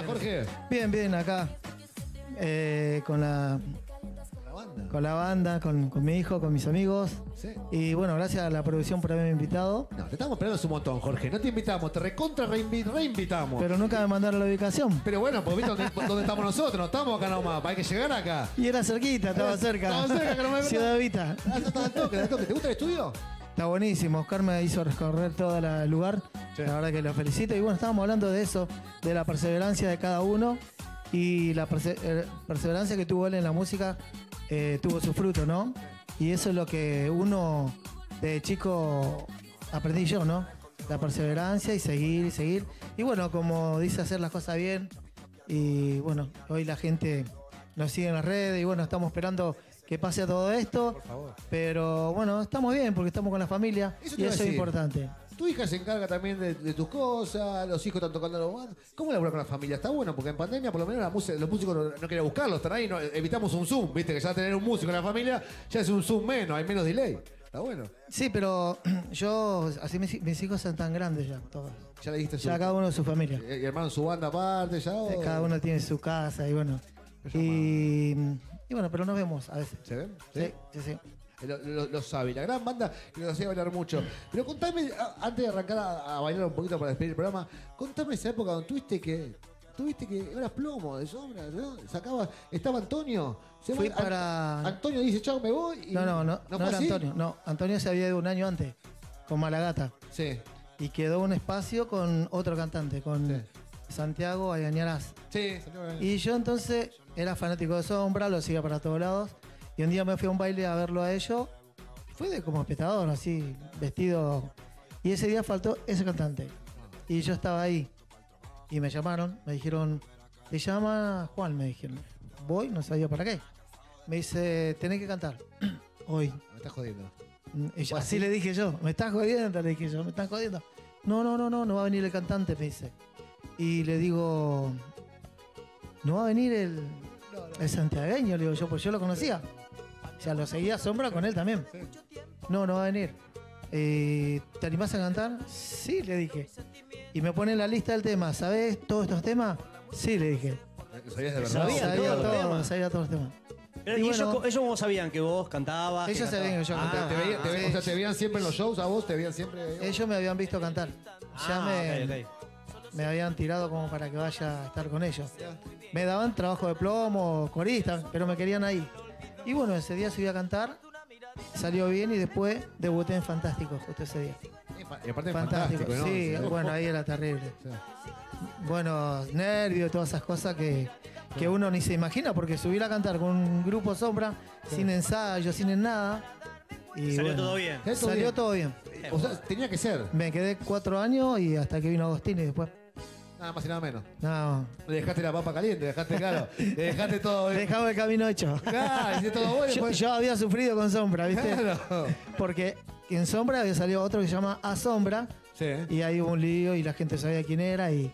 estás, Jorge? Bien, bien, acá. Eh, con la La banda. con la banda, con, con mi hijo, con mis amigos. Sí. Y bueno, gracias a la producción por haberme invitado. No, te estamos esperando un montón, Jorge. No te invitamos, te recontra reinvi- reinvitamos. Pero, Pero nunca me mandaron la ubicación. bueno, pues viste dónde, dónde estamos nosotros. No estamos acá nomás. Hay que llegar acá. Y era cerquita, estaba Era- cerca. estaba cerca, que no me- Ciudad Vita. Ah, toque, toque. ¿Te gusta el estudio? Está buenísimo. Oscar me hizo recorrer todo la- el lugar. Sí. La verdad que lo felicito. Y bueno, estábamos hablando de eso, de la perseverancia de cada uno. Y la perse- eh, perseverancia que tuvo él en la música eh, tuvo su fruto, ¿no? Y eso es lo que uno de chico aprendí yo, ¿no? La perseverancia y seguir y seguir. Y bueno, como dice, hacer las cosas bien. Y bueno, hoy la gente nos sigue en las redes y bueno, estamos esperando que pase todo esto. Por favor. Pero bueno, estamos bien porque estamos con la familia Eso y eso es importante. Tu hija se encarga también de, de tus cosas, los hijos están tocando los bandos. ¿Cómo labura con la familia? Está bueno, porque en pandemia por lo menos la música- los músicos no, no querían buscarlos, están ahí, no- evitamos un Zoom, viste, que ya tener un músico en la familia ya es un Zoom menos, hay menos delay. Está bueno. Sí, pero yo, así mis, mis hijos son tan grandes ya, todos. Ya le dijiste su, Ya cada uno de su familia. eh, hermano su banda aparte, ya. o- Eh, Cada uno tiene su casa y bueno. Y, y bueno, pero nos vemos a veces. ¿Se ven? Sí, sí, sí. Lo, lo- lo sabe, la gran banda que nos hacía bailar mucho. Pero contame, a- antes de arrancar a, a bailar un poquito para despedir el programa, contame esa época donde tuviste que. Tuviste que. Eras plomo de sombra, ¿no? Sacaba. Estaba Antonio. Se Fui para- An- Antonio dice, chao, me voy. y- No, no, no, no, fue era así? Antonio. No, Antonio se había ido un año antes con Malagata. Sí. Y quedó un espacio con otro cantante, con Sí. Santiago Ayañaraz. Sí. Y yo entonces era fanático de Sombra, lo seguía para todos lados. Y un día me fui a un baile a verlo a ellos. Fue de como espectador, así, vestido. Y ese día faltó ese cantante. Y yo estaba ahí. Y me llamaron, me dijeron, te llama Juan, me dijeron. Voy, no sabía para qué. Me dice, tenés que cantar. Hoy. Me estás jodiendo. Mm, y yo- ¿O así le dije yo, me estás jodiendo, le dije yo, me están jodiendo. No, no, no, no, no va a venir el cantante, me dice. Y le digo, no va a venir el, el santiagueño, le digo yo, pues yo lo conocía. O sea, lo seguía a sombra con él también. No, no va a venir. Eh, ¿Te animás a cantar? Sí, le dije. Y me pone en la lista del tema, ¿sabes todos estos temas? Sí, le dije. ¿Sabías de verdad? Sabía sabía todo, temas. sabía todos los temas. Pero, Y ¿y bueno- ellos, ellos cómo sabían que vos cantabas? Ellos sabían que yo cantabas? cantaba. ¿Te, veían, te Ah, veían- sí. o sea, ¿Te veían siempre en los shows a vos? ¿Te veían siempre? Ellos me habían visto cantar. Ya Ah, me, ok, ok. Me habían tirado como para que vaya a estar con ellos. Me daban trabajo de plomo, corista, pero me querían ahí. Y bueno, ese día subí a cantar, salió bien y después debuté en Fantástico, justo ese día. Y aparte Fantástico, fantástico, ¿no? sí, bueno, ahí era terrible. Sí. Bueno, nervios, todas esas cosas que, que uno ni se imagina, porque subir a cantar con un grupo sombra, sin ensayo, sin nada. Y Salió bueno, todo bien. Salió todo Salió bien. todo bien. O sea, tenía que ser. Me quedé cuatro años y hasta que vino Agostini después. Nada más y nada menos. No, Le dejaste la papa caliente, dejaste claro. Le dejaste todo. dejaba el camino hecho. Claro, hiciste todo bueno. Yo, yo había sufrido con Sombra, ¿viste? Claro. Porque en Sombra había salido otro que se llama A Sombra Sí. y ahí hubo un lío y la gente sabía quién era y,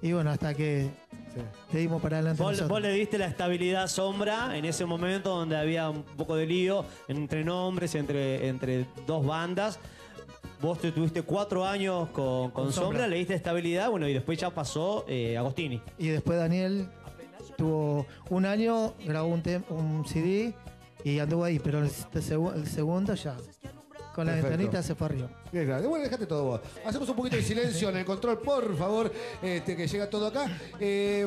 y bueno, hasta que sí. le dimos para adelante Vos, le diste la estabilidad sombra en ese momento donde había un poco de lío entre nombres, entre, entre dos bandas. Vos te tuviste cuatro años con, con Con sombra, Sombra. le diste estabilidad, bueno, y después ya pasó eh, Agostini. Y después Daniel tuvo un año, grabó un, un CD y anduvo ahí, pero el, segu- el segundo ya, con la Perfecto. ventanita se fue arriba. Bien, claro. Bueno, dejate todo vos. Hacemos un poquito de silencio en el control, por favor, este, que llega todo acá. Eh,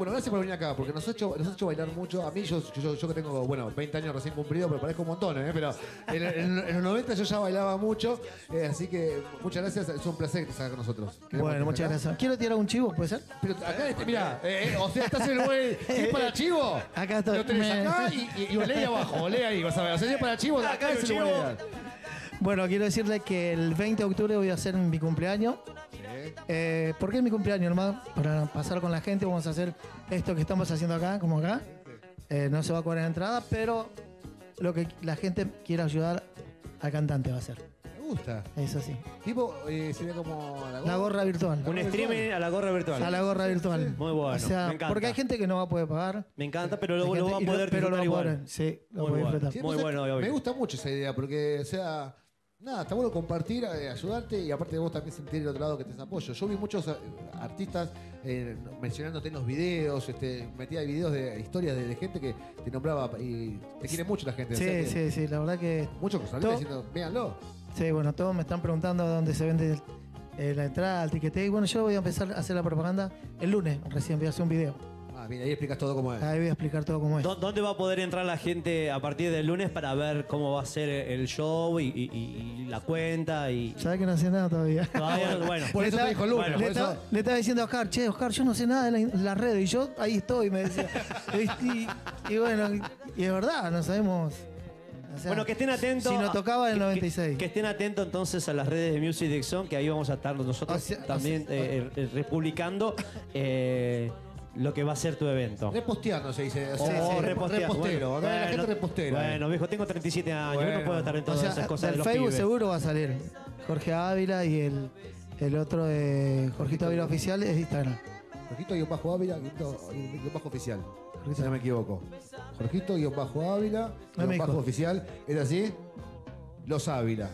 bueno, gracias por venir acá, porque nos ha hecho, nos ha hecho bailar mucho. A mí, yo, yo, yo que tengo, bueno, 20 años recién cumplido, pero parezco un montón, ¿eh? Pero en, en- en los 90 yo ya bailaba mucho, eh, así que muchas gracias. Es un placer que estés acá con nosotros. Queremos Bueno, muchas acá. gracias. Quiero tirar un chivo, ¿puede ser? Pero acá, este, mira, eh, eh, o sea, estás en el. Si es para chivo, Acá estoy. lo tenés Me- acá y, y, y olé ahí abajo, olé ahí, vas a ver. O sea, si es para chivo, acá es el. Bueno, quiero decirle que el 20 de octubre voy a hacer mi cumpleaños. Eh, ¿Por qué mi cumpleaños, hermano? Para pasar con la gente, vamos a hacer esto que estamos haciendo acá, como acá. Eh, no se va a cobrar entrada, pero lo que la gente quiera ayudar al cantante va a ser. Me gusta. Eso sí. Tipo, eh, sería como la La gorra virtual. Un streaming a la gorra virtual. A la gorra virtual. Muy bueno, O sea, me encanta. porque hay gente que no va a poder pagar. Me encanta, pero lo, Hay lo gente- va a y poder pero lo disfrutar va a igual. poder, Sí, lo Muy voy a bueno. disfrutar. Muy bueno, Me gusta mucho esa idea porque, o sea, Nada, está bueno compartir, eh, ayudarte y aparte de vos también sentir el otro lado que te apoyo. Yo vi muchos eh, artistas eh, mencionándote en los videos, este, metía videos de historias de, de gente que te nombraba y te quiere mucho la gente. o sea Sí, que sí, sí, la verdad que. Muchos Todo- diciendo, véanlo. Sí, bueno, todos me están preguntando dónde se vende eh, la entrada, el tiquete. Y bueno, yo voy a empezar a hacer la propaganda el lunes, recién voy a hacer un video. Ah, bien, ahí explicas todo cómo es. Ahí voy a explicar todo cómo es. ¿Dó- ¿Dónde va a poder entrar la gente a partir del lunes para ver cómo va a ser el show y, y- y la cuenta? Y ¿Sabes que no sé nada todavía? todavía no- bueno. Por eso te dijo el lunes, Bueno, por Le, eso- estaba, le estaba diciendo a Oscar, che, Oscar, yo no sé nada de la- las redes. Y yo ahí estoy, me decía. y, y bueno, y, y es verdad, no sabemos. o sea, Bueno, que estén atentos. Si nos tocaba en el que- 96. Que, que estén atentos entonces a las redes de Music Dixon, que ahí vamos a estar nosotros O sea, o también sea, eh, eh, republicando eh, lo que va a ser tu evento. Reposteando se dice. O O sea, o rep- repostero. repostero. Acá la gente repostera. Bueno, viejo, tengo 37 años, Bueno. no puedo estar en o todas sea, esas cosas de los Facebook pibes. seguro va a salir. Jorge Ávila y el, el otro de Jorgito Ávila Oficial es Instagram. Jorgito guion bajo Ávila, guion bajo oficial. Si no me equivoco. Jorgito guion bajo Ávila, guion bajo oficial. ¿Es así? Los Ávila.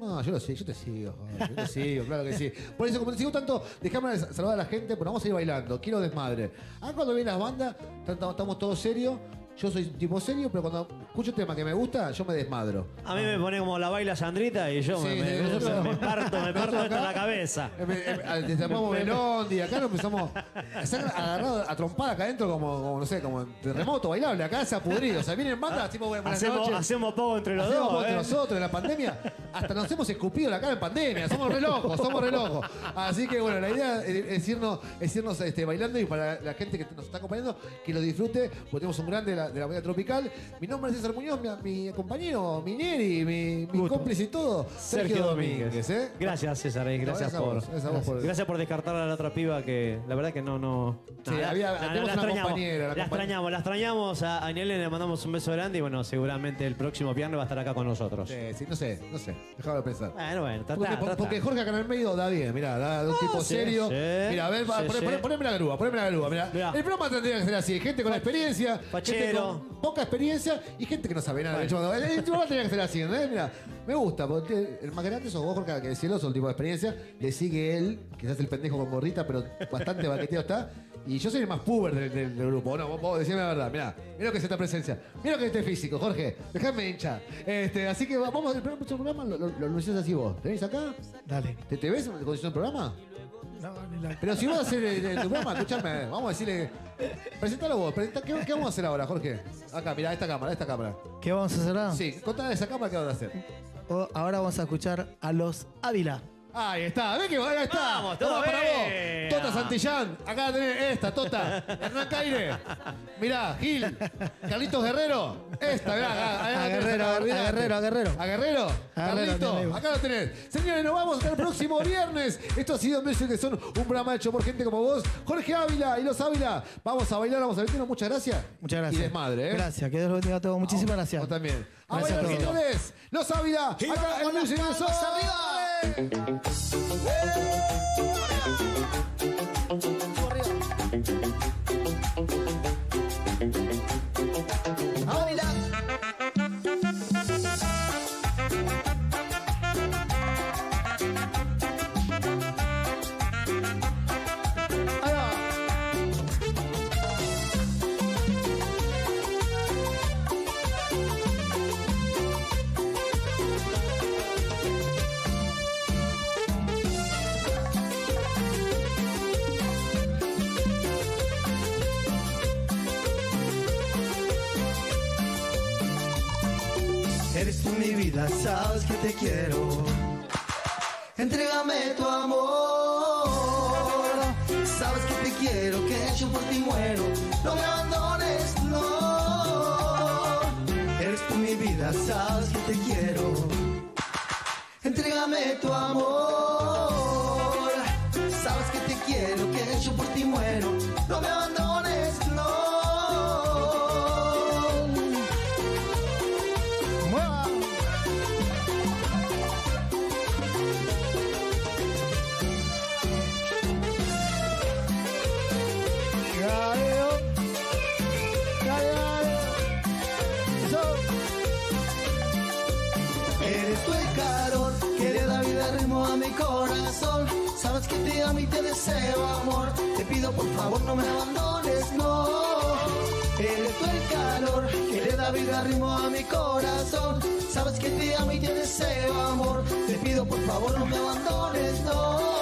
No, yo lo sé, yo te sigo, yo te sigo, claro que sí. Por eso, como te sigo tanto, déjame saludar a la gente, pero vamos a ir bailando. Quiero desmadre. Acá cuando vienen las bandas, estamos todos serios. Yo soy un tipo serio, pero cuando escucho un tema que me gusta, yo me desmadro. A mí me pone como la baila Sandrita y yo Sí, me, me- sí, me- nosotros- me parto, me parto nosotros hasta acá- la cabeza. Eh, eh, eh, Destapamos Melón y acá nos empezamos a estar agarrados a trompada acá adentro como, como, no sé, como en terremoto bailable, acá se ha pudrido. O sea, vienen bandas tipo buenas Hacemos, noches. hacemos poco entre los Hacemos dos. entre ¿eh? nosotros en la pandemia. Hasta nos hemos escupido la cara en pandemia. Somos re locos, somos re locos. Así que bueno, la idea es es irnos, es irnos este, bailando y para la gente que nos está acompañando, que lo disfrute, porque tenemos un grande de la, de la movida tropical. Mi nombre es César Muñoz, mi, mi compañero, mi Neri, mi, mi Gusto. cómplice y todo, Sergio Domínguez. ¿eh? Gracias, César. eh, Gracias, por, vos, gracias por- gracias por descartar a la otra piba que la verdad que no. no Sí, había- tenemos una extrañamos, compañera, la La extrañamos, la extrañamos. A Aniel le mandamos un beso grande y bueno, seguramente el próximo viernes va a estar acá con nosotros. Sí, sí, no sé, no sé. Déjame pensar. Bueno, bueno, Porque, Jorge acá en el medio da bien, mirá, da un tipo sí, serio. sí, mira, a ver, poneme la grúa, poneme la grúa. Mirá. El programa tendría que ser así: gente con experiencia, gente Poca experiencia y gente que no sabe nada. show. El, el programa tendría que ser así, ¿no? Mira, me gusta, porque el más grande sos vos, Jorge, que es celoso, el tipo de experiencia. Le sigue él, quizás el pendejo con gorrita, pero bastante baqueteado está. Y yo soy el más puber del, del- del grupo. No, vos, vos decime la verdad. Mirá, mirá lo que es esta presencia. Mirá lo que es este físico, Jorge. Déjame hinchar. Este, así que va- vamos, el próximo programa lo, lo, lo anunciás así vos. ¿Tenés acá? Dale. ¿Te, te ves en condición del programa? No, ni la- Pero si vas a hacer el, el- tu programa, escúchame, vamos a decirle. Presentalo vos, presenta- ¿qué, qué vamos a hacer ahora, Jorge? Acá, mirá, esta cámara, esta cámara. ¿Qué vamos a hacer ahora? Sí, contale esa cámara qué van a hacer. O- ahora vamos a escuchar a los Ávila. Ahí está, ve que ahí está. Vamos, Toma todo para bien. vos. Tota Santillán, acá la tenés esta, Tota. Hernán Caire. Mirá, Gil. Carlitos Guerrero. Esta, mirá, acá, acá A tenés Guerrero, acá, a. Guerrero, a Guerrero. A Guerrero. A Guerrero, Carlito, tenés. acá lo tenés. Señores, nos vamos hasta el próximo viernes. Esto ha sido Music que son un programa hecho por gente como vos. Jorge Ávila y los Ávila. Vamos a bailar, vamos a divertirnos. Muchas gracias. Muchas gracias. Y desmadre, ¿eh? Gracias, que Dios los bendiga a todos. Muchísimas gracias. Vos también. A Gracias a bailar, todos. señores. Los Ávila. Acá en Music que son. Eres tú mi vida, sabes que te quiero. Entrégame tu amor. Sabes que te quiero, que yo por ti muero. No me abandones, no. Eres tú mi vida, sabes que te quiero. Entrégame tu amor. Te amo y te deseo amor. Te pido por favor no me abandones, no. Eres tú el calor que le da vida ritmo a mi corazón. Sabes que te amo y te deseo amor. Te pido por favor no me abandones, no.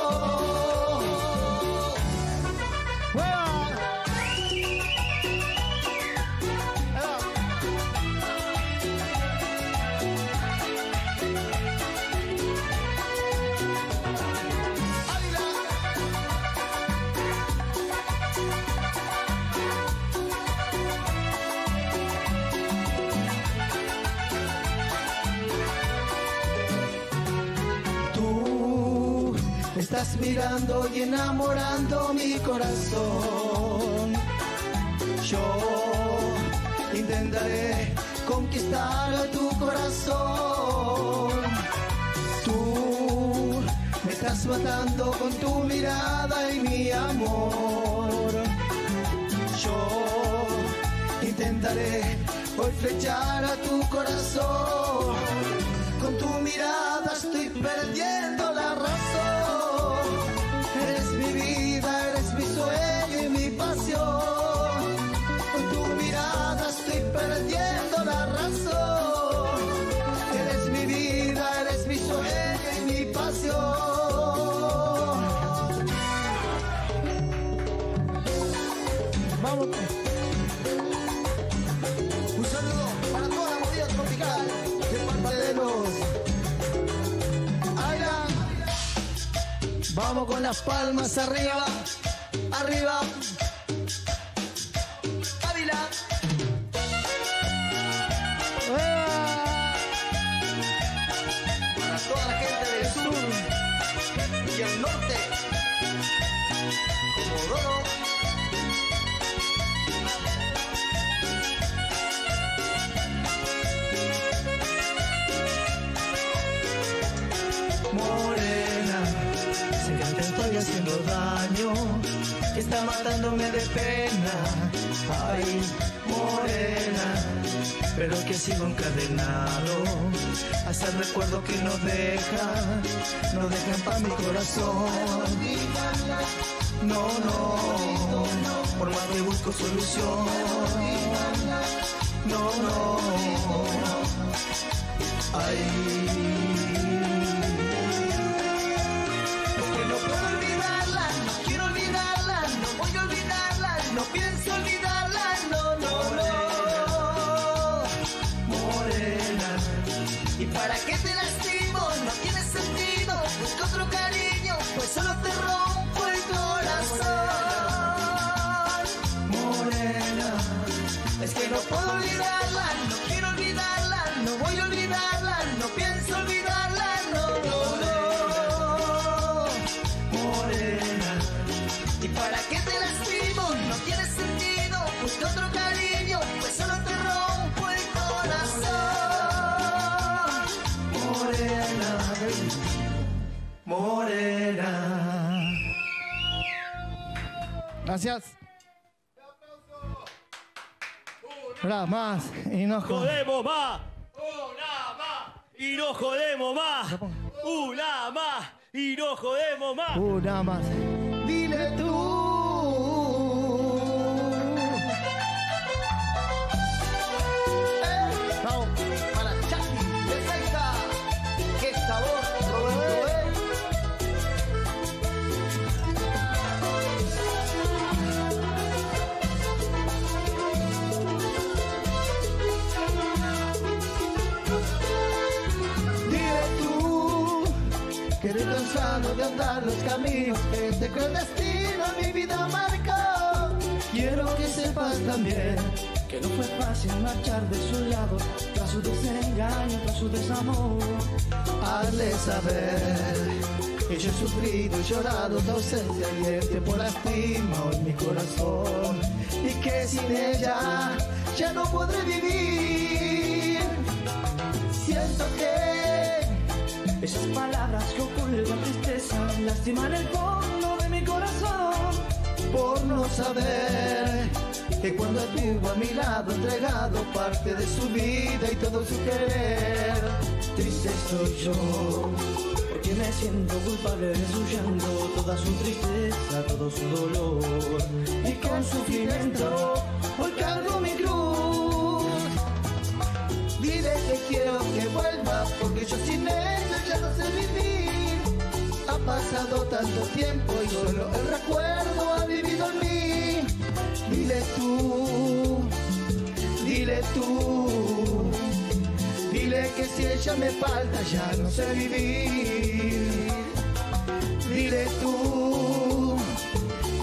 Estás mirando y enamorando mi corazón. Yo intentaré conquistar tu corazón. Tú me estás matando con tu mirada y mi amor. Yo intentaré hoy flechar a tu corazón. Con las palmas arriba, está matándome de pena. Ay, morena, pero que sigo encadenado hasta el recuerdo que no deja, no deja en paz mi corazón. No, no, por más que busco solución. No, no, ay. ¿Y para qué te Gracias. Ahora más. Y no jodas. ¡Jodemos más! ¡Una más! ¡Y no jodemos más! ¡Una más! ¡Y no jodemos más! Una más. Dile tú. De andar los caminos que este destino mi vida marcó. Quiero que sepas también que no fue fácil marchar de su lado tras su desengaño, tras su desamor. Hazle saber que yo he sufrido y llorado tu ausencia y el tiempo lastima hoy mi corazón y que sin ella ya no podré vivir. Siento que esas palabras que ocultan lastiman el fondo de mi corazón por no saber que cuando estuvo a mi lado entregado parte de su vida y todo su querer, triste soy yo porque me siento culpable de toda su tristeza, todo su dolor. Y con sufrimiento pasado tanto tiempo y solo el recuerdo ha vivido en mí. Dile tú, dile tú. Dile que si ella me falta ya no sé vivir. Dile tú,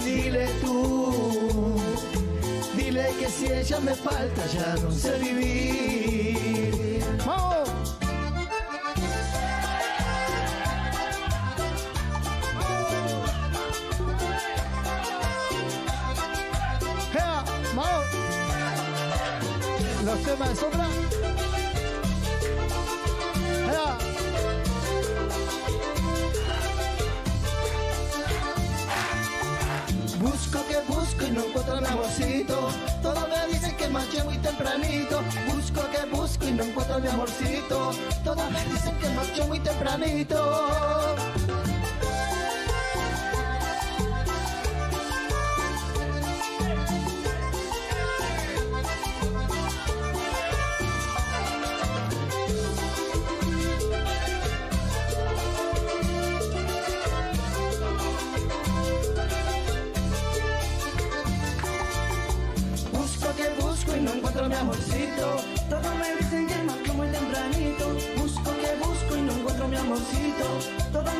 dile tú. Dile que si ella me falta ya no sé vivir. Los temas de sombra. Busco que busco y no encuentro mi amorcito. Todos me dicen que marché muy tempranito. Busco que busco y no encuentro mi amorcito. Todos me dicen que marché muy tempranito.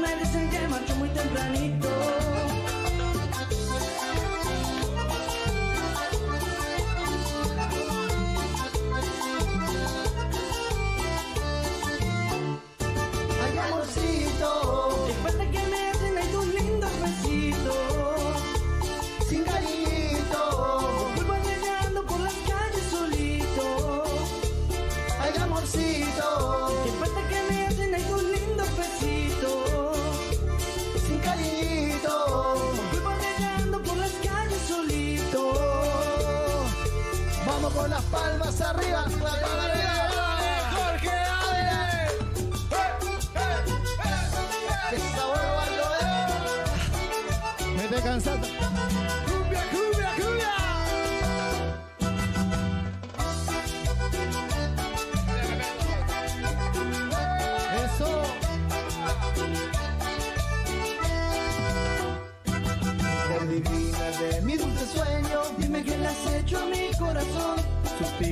Me dicen que marcho muy tempranito.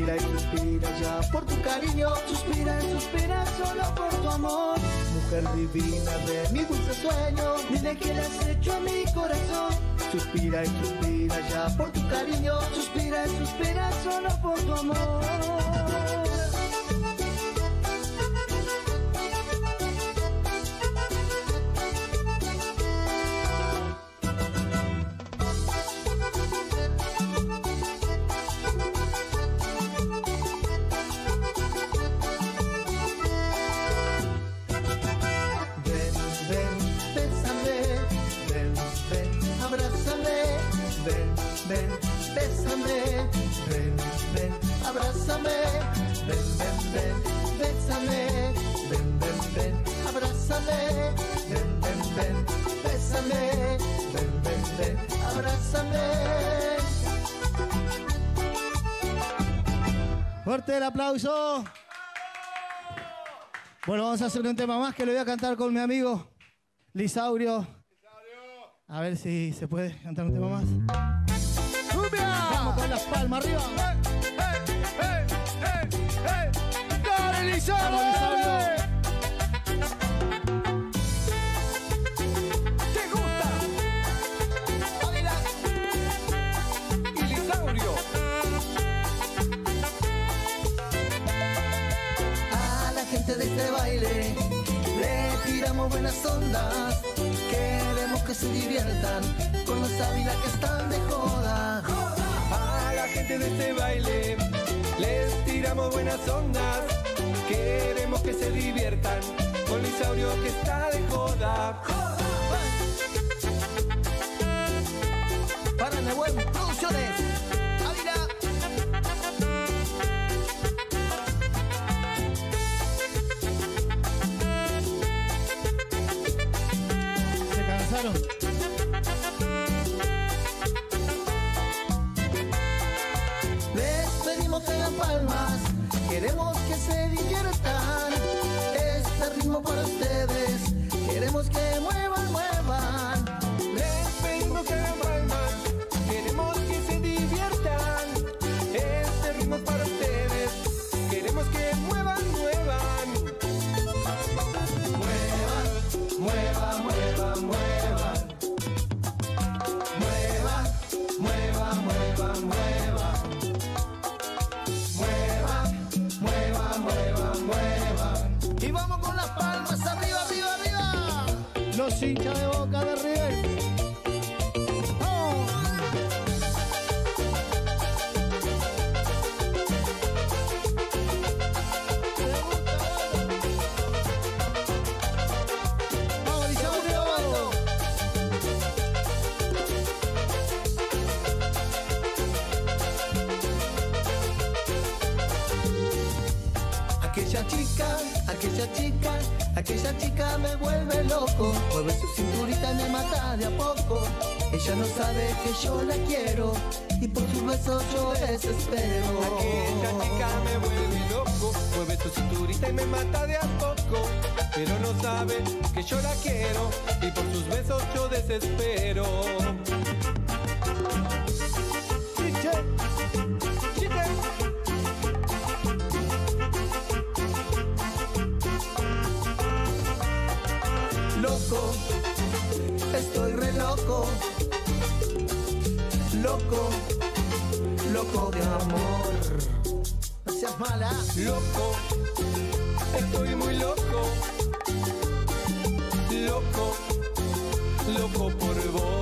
Suspira y suspira ya por tu cariño, suspira y suspira solo por tu amor. Mujer divina de mi dulce sueño, dime que le has hecho a mi corazón. Suspira y suspira ya por tu cariño, suspira y suspira solo por tu amor. Fuerte el aplauso. Bueno, vamos a hacer un tema más que le voy a cantar con mi amigo Lisaurio. A ver si se puede cantar un tema más. Vamos con las palmas arriba. Lisaurio. Gente de este baile le tiramos buenas ondas. Queremos que se diviertan con los Ávila que están de joda. A la gente de este baile les tiramos buenas ondas. Queremos que se diviertan con Lisaurio que está de joda. Que se diviertan. Este ritmo para ustedes. Queremos que muevan, De boca de River. Aquella chica, aquella chica, aquella chica me vuelve loco. Mueve su cinturita y me mata de a poco. Ella no sabe que yo la quiero y por sus besos yo desespero. Aquella chica me vuelve loco, mueve su cinturita y me mata de a poco. Pero no sabe que yo la quiero y por sus besos yo desespero. Loco, loco de amor. No seas mala. Loco, estoy muy loco. Loco, loco por vos.